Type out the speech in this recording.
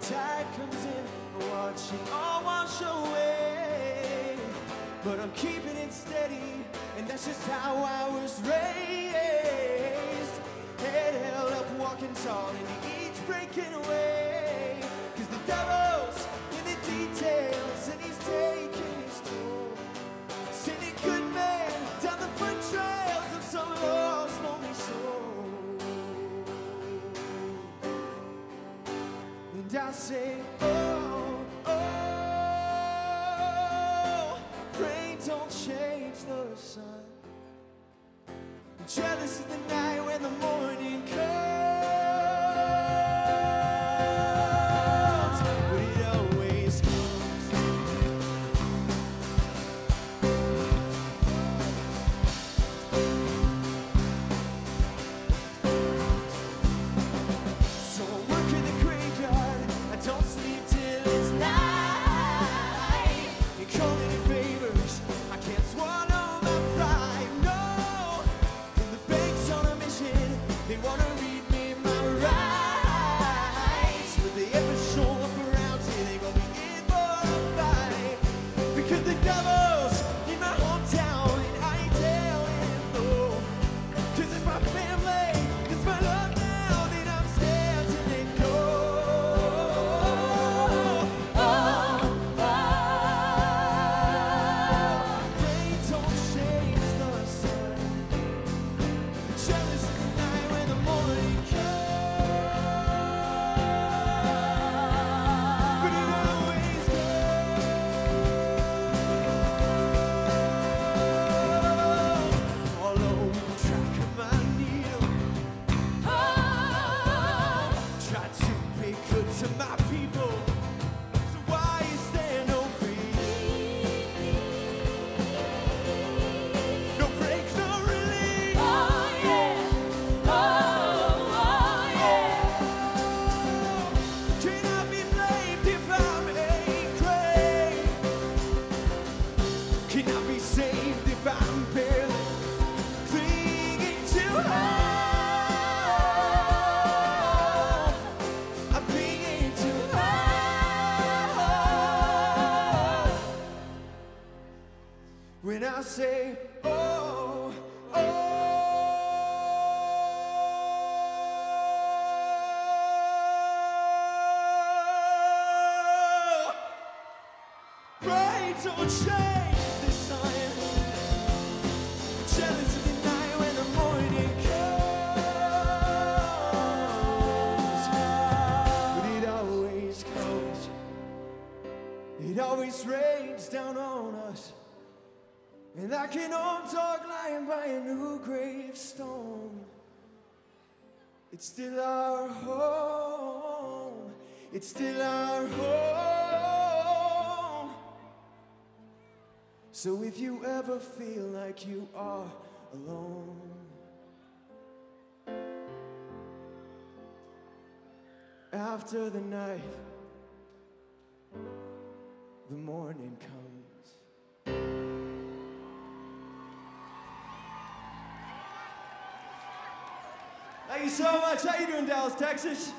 comes in, I watch it oh, all wash away. But I'm keeping it steady, and that's just how I was raised. Head held up, walking tall into each breaking away. Say, oh, oh, rain don't change the sun. Jealous is the night When I say, oh, oh, right, don't change sign. Jealous of the night when the morning comes, but it always comes. It always rains down on us. And I can old dog lying by a new gravestone. It's still our home. It's still our home. So if you ever feel like you are alone, after the night, the morning comes. Thank you so much. How you doing, Dallas, Texas?